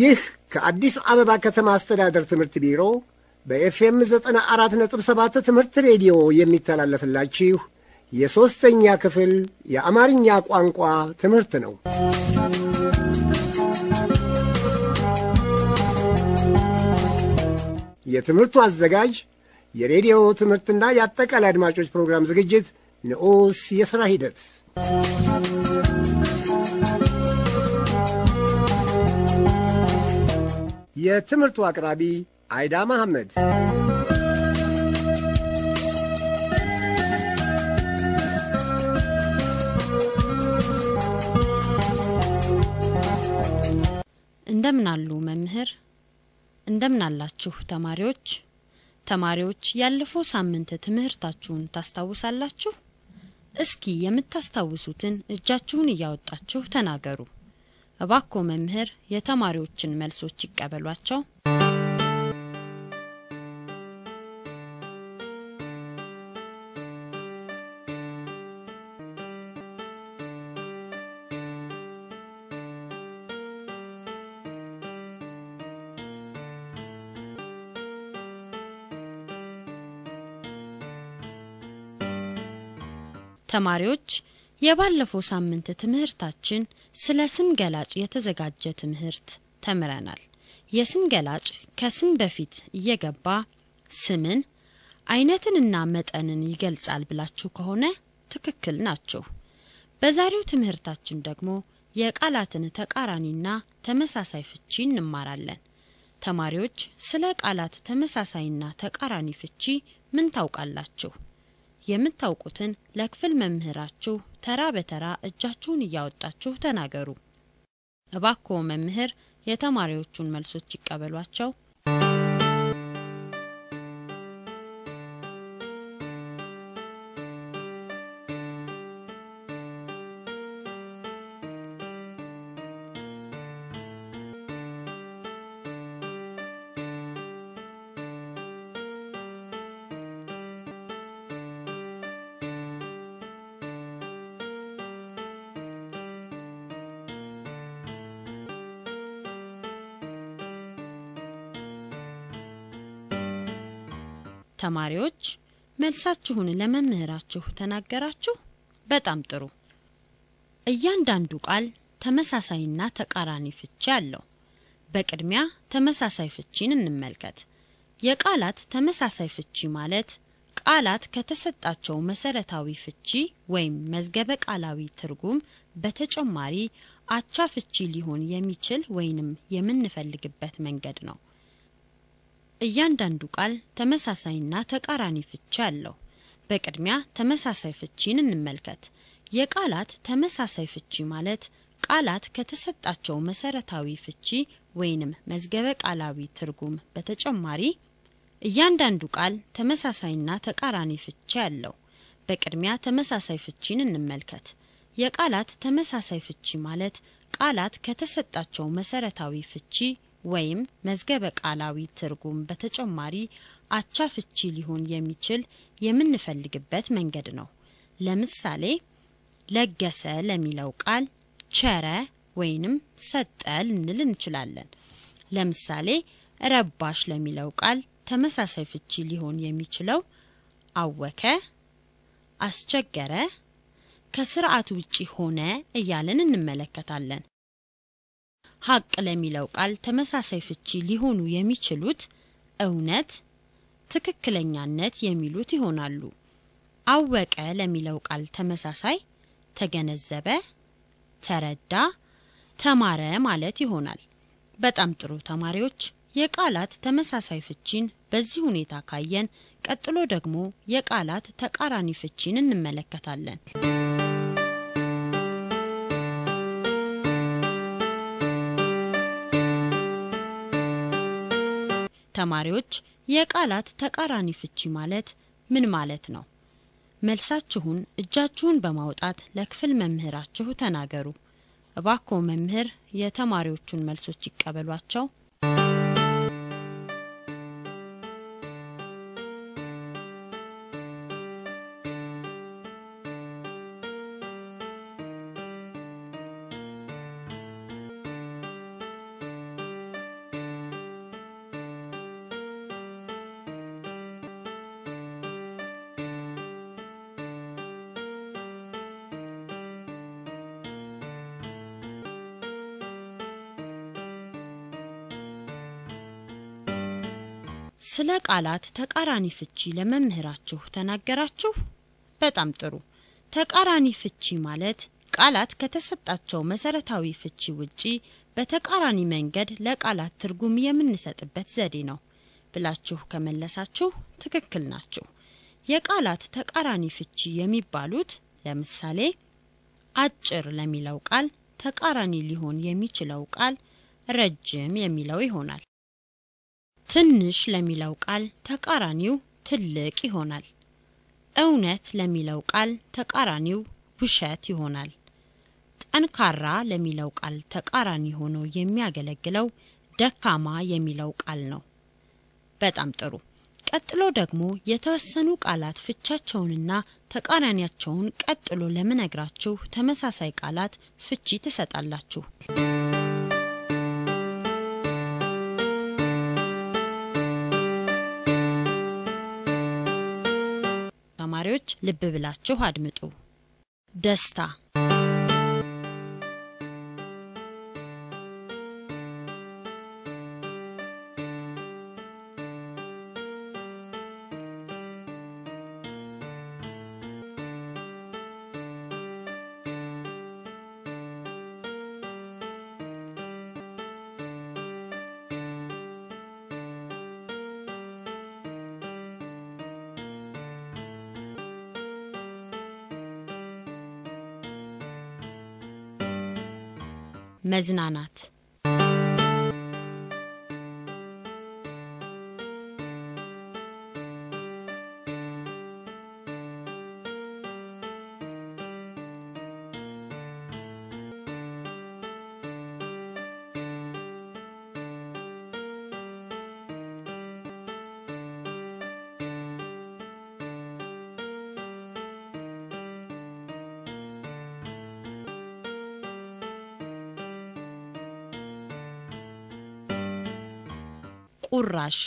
ይህ ከአዲስ አበባ ከተማ አስተዳደር ትምህርት ቢሮ በኤፍኤም ዘጠና አራት ነጥብ ሰባት ትምህርት ሬዲዮ የሚተላለፍላችሁ የሦስተኛ ክፍል የአማርኛ ቋንቋ ትምህርት ነው። የትምህርቱ አዘጋጅ የሬዲዮ ትምህርትና የአጠቃላይ አድማጮች ፕሮግራም ዝግጅት ንዑስ የሥራ ሂደት የትምህርቱ አቅራቢ አይዳ መሐመድ። እንደምን አሉ መምህር? እንደምን አላችሁ ተማሪዎች? ተማሪዎች ያለፈው ሳምንት ትምህርታችሁን ታስታውሳላችሁ? እስኪ የምታስታውሱትን እጃችሁን እያወጣችሁ ተናገሩ። እባኮ መምህር የተማሪዎችን መልሶች ይቀበሏቸው። ተማሪዎች የባለፈው ሳምንት ትምህርታችን ስለ ስም ገላጭ የተዘጋጀ ትምህርት ተምረናል። የስም ገላጭ ከስም በፊት እየገባ ስምን አይነትንና መጠንን ይገልጻል ብላችሁ ከሆነ ትክክል ናችሁ። በዛሬው ትምህርታችን ደግሞ የቃላትን ተቃራኒና ተመሳሳይ ፍቺ እንማራለን። ተማሪዎች ስለ ቃላት ተመሳሳይና ተቃራኒ ፍቺ ምን ታውቃላችሁ? የምታውቁትን ለክፍል መምህራችሁ ተራ በተራ እጃችሁን እያወጣችሁ ተናገሩ። እባክዎ መምህር የተማሪዎቹን መልሶች ይቀበሏቸው። ተማሪዎች መልሳችሁን ለመምህራችሁ ተናገራችሁ። በጣም ጥሩ። እያንዳንዱ ቃል ተመሳሳይና ተቃራኒ ፍቺ አለው። በቅድሚያ ተመሳሳይ ፍቺን እንመልከት። የቃላት ተመሳሳይ ፍቺ ማለት ቃላት ከተሰጣቸው መሰረታዊ ፍቺ ወይም መዝገበ ቃላዊ ትርጉም በተጨማሪ አቻ ፍቺ ሊሆን የሚችል ወይንም የምንፈልግበት መንገድ ነው። እያንዳንዱ ቃል ተመሳሳይና ተቃራኒ ፍቺ አለው። በቅድሚያ ተመሳሳይ ፍቺን እንመልከት። የቃላት ተመሳሳይ ፍቺ ማለት ቃላት ከተሰጣቸው መሰረታዊ ፍቺ ወይንም መዝገበ ቃላዊ ትርጉም በተጨማሪ እያንዳንዱ ቃል ተመሳሳይና ተቃራኒ ፍቺ አለው። በቅድሚያ ተመሳሳይ ፍቺን እንመልከት። የቃላት ተመሳሳይ ፍቺ ማለት ቃላት ከተሰጣቸው መሰረታዊ ፍቺ ወይም መዝገበ ቃላዊ ትርጉም በተጨማሪ አቻ ፍቺ ሊሆን የሚችል የምንፈልግበት መንገድ ነው። ለምሳሌ ለገሰ ለሚለው ቃል ቸረ ወይንም ሰጠ ልንል እንችላለን። ለምሳሌ ረባሽ ለሚለው ቃል ተመሳሳይ ፍቺ ሊሆን የሚችለው አወከ፣ አስቸገረ፣ ከስርዓት ውጪ ሆነ እያለን እንመለከታለን። ሀቅ ለሚለው ቃል ተመሳሳይ ፍቺ ሊሆኑ የሚችሉት እውነት፣ ትክክለኛነት የሚሉት ይሆናሉ። አወቀ ለሚለው ቃል ተመሳሳይ ተገነዘበ፣ ተረዳ፣ ተማረ ማለት ይሆናል። በጣም ጥሩ ተማሪዎች፣ የቃላት ተመሳሳይ ፍቺን በዚህ ሁኔታ ካየን፣ ቀጥሎ ደግሞ የቃላት ተቃራኒ ፍቺን እንመለከታለን። ተማሪዎች የቃላት ተቃራኒ ፍቺ ማለት ምን ማለት ነው? መልሳችሁን እጃችሁን በማውጣት ለክፍል መምህራችሁ ተናገሩ። እባክዎ መምህር የተማሪዎቹን መልሶች ይቀበሏቸው። ስለ ቃላት ተቃራኒ ፍቺ ለመምህራችሁ ተናገራችሁ? በጣም ጥሩ። ተቃራኒ ፍቺ ማለት ቃላት ከተሰጣቸው መሰረታዊ ፍቺ ውጪ በተቃራኒ መንገድ ለቃላት ትርጉም የምንሰጥበት ዘዴ ነው ብላችሁ ከመለሳችሁ ትክክል ናችሁ። የቃላት ተቃራኒ ፍቺ የሚባሉት ለምሳሌ አጭር ለሚለው ቃል ተቃራኒ ሊሆን የሚችለው ቃል ረጅም የሚለው ይሆናል። ትንሽ ለሚለው ቃል ተቃራኒው ትልቅ ይሆናል። እውነት ለሚለው ቃል ተቃራኒው ውሸት ይሆናል። ጠንካራ ለሚለው ቃል ተቃራኒ ሆኖ የሚያገለግለው ደካማ የሚለው ቃል ነው። በጣም ጥሩ። ቀጥሎ ደግሞ የተወሰኑ ቃላት ፍቻቸውንና ተቃራኒያቸውን ቀጥሎ ለምነግራችሁ ተመሳሳይ ቃላት ፍቺ ትሰጣላችሁ። ልብ ብላችሁ አድምጡ። ደስታ መዝናናት ቁራሽ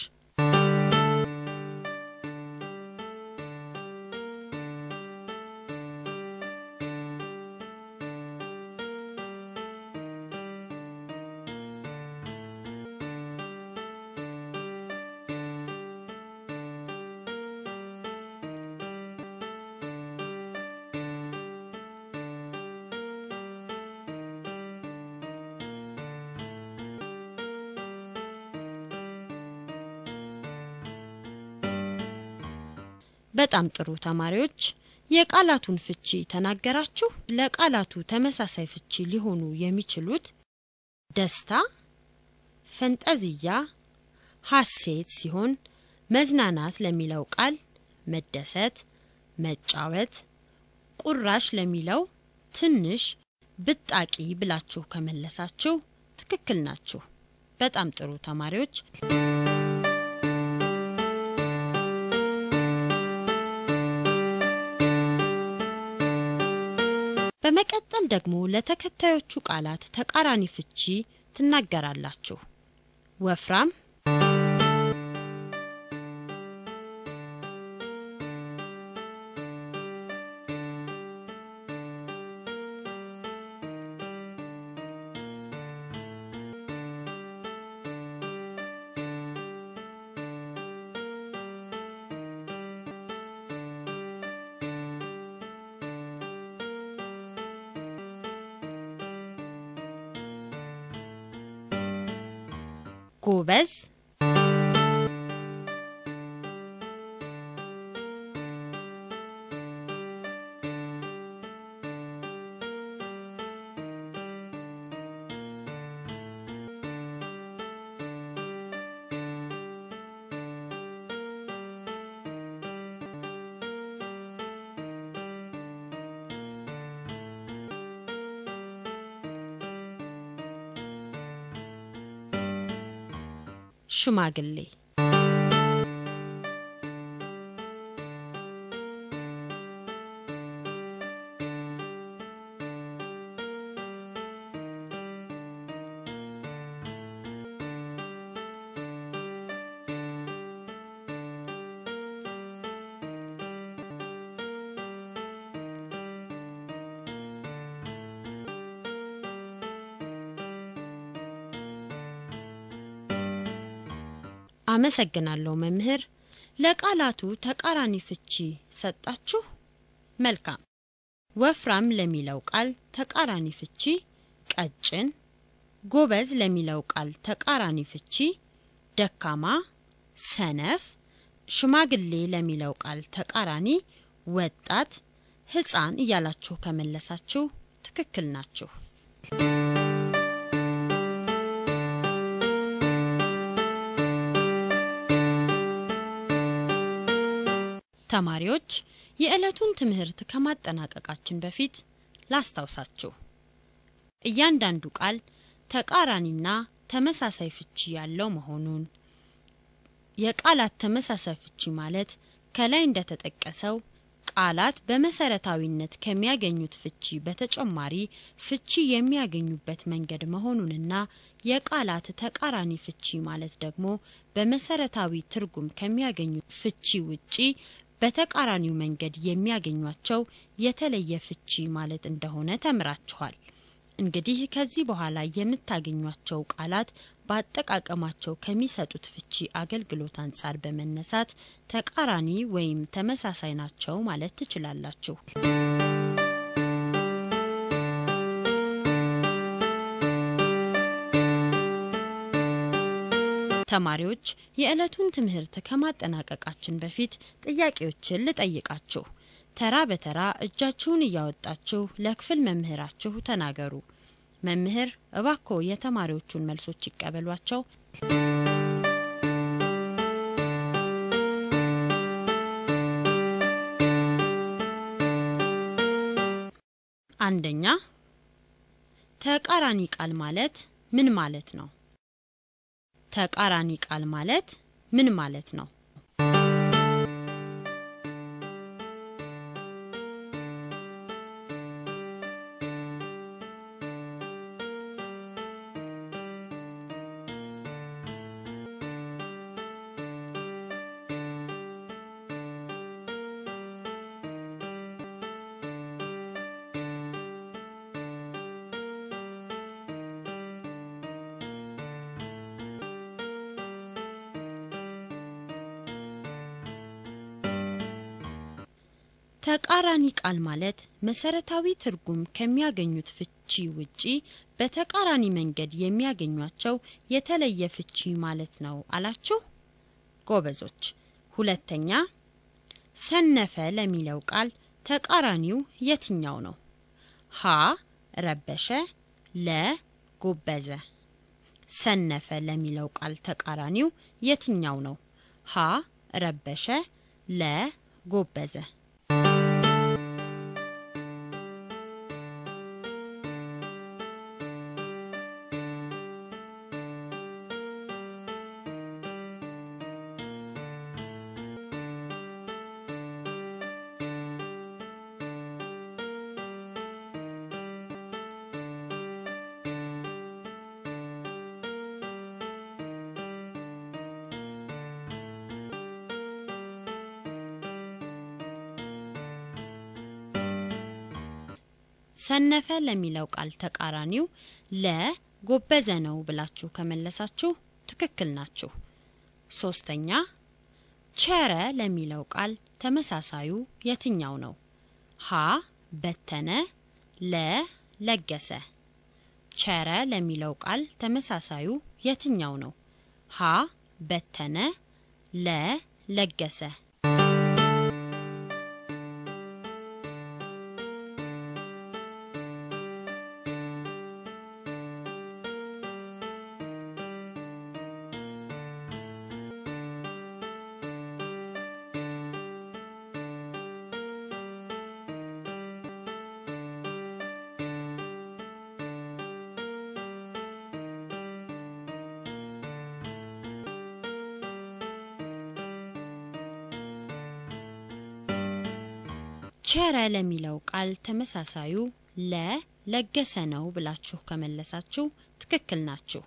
በጣም ጥሩ ተማሪዎች፣ የቃላቱን ፍቺ ተናገራችሁ። ለቃላቱ ተመሳሳይ ፍቺ ሊሆኑ የሚችሉት ደስታ፣ ፈንጠዝያ፣ ሐሴት ሲሆን መዝናናት ለሚለው ቃል መደሰት፣ መጫወት፣ ቁራሽ ለሚለው ትንሽ፣ ብጣቂ ብላችሁ ከመለሳችሁ ትክክል ናችሁ። በጣም ጥሩ ተማሪዎች። በመቀጠል ደግሞ ለተከታዮቹ ቃላት ተቃራኒ ፍቺ ትናገራላችሁ። ወፍራም፣ Kubes ጎበዝ፣ ሽማግሌ አመሰግናለሁ መምህር። ለቃላቱ ተቃራኒ ፍቺ ሰጣችሁ። መልካም። ወፍራም ለሚለው ቃል ተቃራኒ ፍቺ ቀጭን፣ ጎበዝ ለሚለው ቃል ተቃራኒ ፍቺ ደካማ፣ ሰነፍ፣ ሽማግሌ ለሚለው ቃል ተቃራኒ ወጣት፣ ሕፃን እያላችሁ ከመለሳችሁ ትክክል ናችሁ። ተማሪዎች የዕለቱን ትምህርት ከማጠናቀቃችን በፊት ላስታውሳችሁ። እያንዳንዱ ቃል ተቃራኒና ተመሳሳይ ፍቺ ያለው መሆኑን፣ የቃላት ተመሳሳይ ፍቺ ማለት ከላይ እንደተጠቀሰው ቃላት በመሰረታዊነት ከሚያገኙት ፍቺ በተጨማሪ ፍቺ የሚያገኙበት መንገድ መሆኑንና የቃላት ተቃራኒ ፍቺ ማለት ደግሞ በመሰረታዊ ትርጉም ከሚያገኙ ፍቺ ውጪ በተቃራኒው መንገድ የሚያገኟቸው የተለየ ፍቺ ማለት እንደሆነ ተምራችኋል። እንግዲህ ከዚህ በኋላ የምታገኟቸው ቃላት በአጠቃቀማቸው ከሚሰጡት ፍቺ አገልግሎት አንጻር በመነሳት ተቃራኒ ወይም ተመሳሳይ ናቸው ማለት ትችላላችሁ። ተማሪዎች የዕለቱን ትምህርት ከማጠናቀቃችን በፊት ጥያቄዎችን ልጠይቃችሁ። ተራ በተራ እጃችሁን እያወጣችሁ ለክፍል መምህራችሁ ተናገሩ። መምህር እባክዎ የተማሪዎቹን መልሶች ይቀበሏቸው። አንደኛ ተቃራኒ ቃል ማለት ምን ማለት ነው? ተቃራኒ ቃል ማለት ምን ማለት ነው? ተቃራኒ ቃል ማለት መሰረታዊ ትርጉም ከሚያገኙት ፍቺ ውጪ በተቃራኒ መንገድ የሚያገኟቸው የተለየ ፍቺ ማለት ነው አላችሁ። ጎበዞች። ሁለተኛ ሰነፈ ለሚለው ቃል ተቃራኒው የትኛው ነው? ሀ ረበሸ፣ ለ ጎበዘ። ሰነፈ ለሚለው ቃል ተቃራኒው የትኛው ነው? ሀ ረበሸ፣ ለ ጎበዘ። ሰነፈ ለሚለው ቃል ተቃራኒው ለ ጎበዘ ነው ብላችሁ ከመለሳችሁ ትክክል ናችሁ። ሶስተኛ ቸረ ለሚለው ቃል ተመሳሳዩ የትኛው ነው? ሀ በተነ፣ ለ ለገሰ። ቸረ ለሚለው ቃል ተመሳሳዩ የትኛው ነው? ሀ በተነ፣ ለ ለገሰ። ቸረ ለሚለው ቃል ተመሳሳዩ ለ ለገሰ ነው ብላችሁ ከመለሳችሁ ትክክል ናችሁ።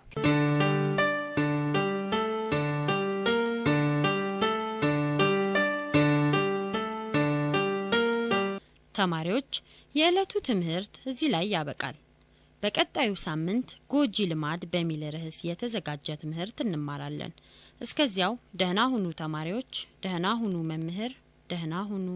ተማሪዎች የዕለቱ ትምህርት እዚህ ላይ ያበቃል። በቀጣዩ ሳምንት ጎጂ ልማድ በሚል ርዕስ የተዘጋጀ ትምህርት እንማራለን። እስከዚያው ደህና ሁኑ ተማሪዎች፣ ደህና ሁኑ መምህር፣ ደህና ሁኑ።